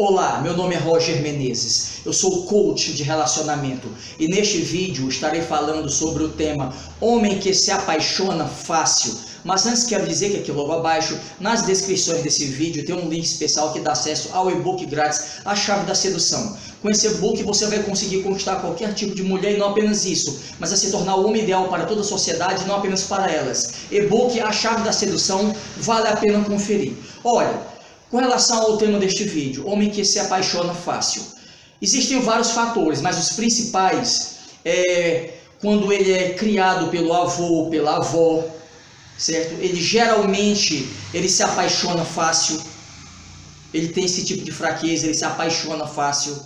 Olá, meu nome é Roger Menezes, eu sou coach de relacionamento e neste vídeo estarei falando sobre o tema Homem que se apaixona fácil. Mas antes quero dizer que aqui logo abaixo, nas descrições desse vídeo, tem um link especial que dá acesso ao e-book grátis A Chave da Sedução. Com esse e-book você vai conseguir conquistar qualquer tipo de mulher e não apenas isso, mas a se tornar o homem ideal para toda a sociedade e não apenas para elas. E-book A Chave da Sedução, vale a pena conferir. Olha, com relação ao tema deste vídeo, homem que se apaixona fácil. Existem vários fatores, mas os principais é quando ele é criado pelo avô, pela avó, certo? Ele geralmente ele se apaixona fácil. Ele tem esse tipo de fraqueza, ele se apaixona fácil.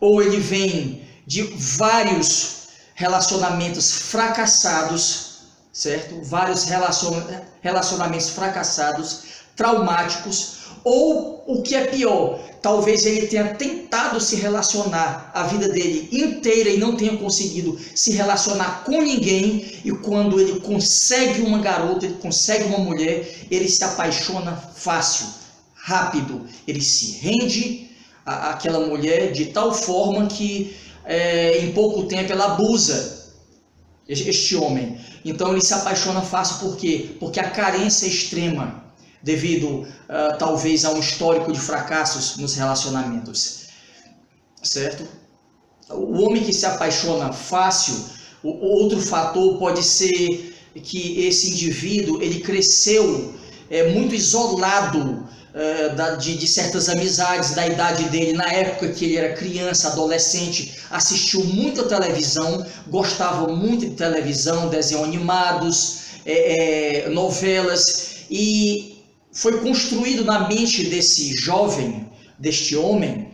Ou ele vem de vários relacionamentos fracassados, certo? Vários relacionamentos fracassados traumáticos, ou o que é pior, talvez ele tenha tentado se relacionar a vida dele inteira e não tenha conseguido se relacionar com ninguém, e quando ele consegue uma garota, ele consegue uma mulher, ele se apaixona fácil, rápido, ele se rende à, àquela mulher de tal forma que é, em pouco tempo ela abusa este homem. Então ele se apaixona fácil por quê? Porque a carência é extrema devido uh, talvez a um histórico de fracassos nos relacionamentos. Certo? O homem que se apaixona fácil, o outro fator pode ser que esse indivíduo ele cresceu é, muito isolado é, da, de, de, certas amizades da idade dele, na época que ele era criança, adolescente, assistiu muita televisão, gostava muito de televisão, desenhos animados, é, é novelas, e foi construído na mente desse jovem, deste homem,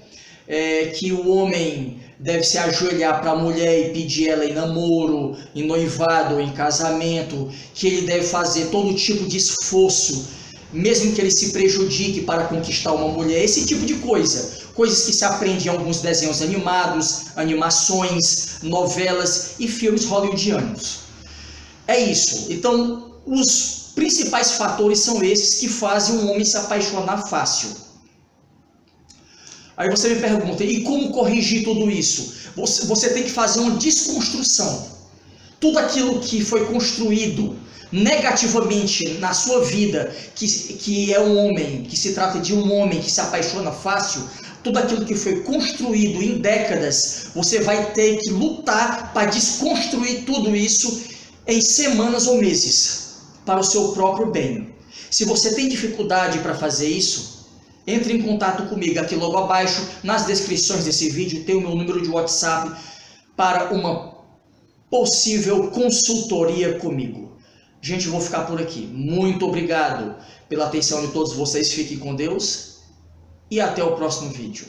é, que o homem deve se ajoelhar para a mulher e pedir ela em namoro, em noivado, em casamento, que ele deve fazer todo tipo de esforço, mesmo que ele se prejudique para conquistar uma mulher, esse tipo de coisa. Coisas que se aprende em alguns desenhos animados, animações, novelas e filmes hollywoodianos. É isso. Então, os principais fatores são esses que fazem um homem se apaixonar fácil. Aí você me pergunta, e como corrigir tudo isso? Você, você tem que fazer uma desconstrução. Tudo aquilo que foi construído negativamente na sua vida, que, que é um homem, que se trata de um homem que se apaixona fácil, tudo aquilo que foi construído em décadas, você vai ter que lutar para desconstruir tudo isso em semanas ou meses para o seu próprio bem. Se você tem dificuldade para fazer isso, entre em contato comigo aqui logo abaixo, nas descrições desse vídeo tem o meu número de WhatsApp para uma possível consultoria comigo. Gente, vou ficar por aqui. Muito obrigado pela atenção de todos vocês. Fiquem com Deus e até o próximo vídeo.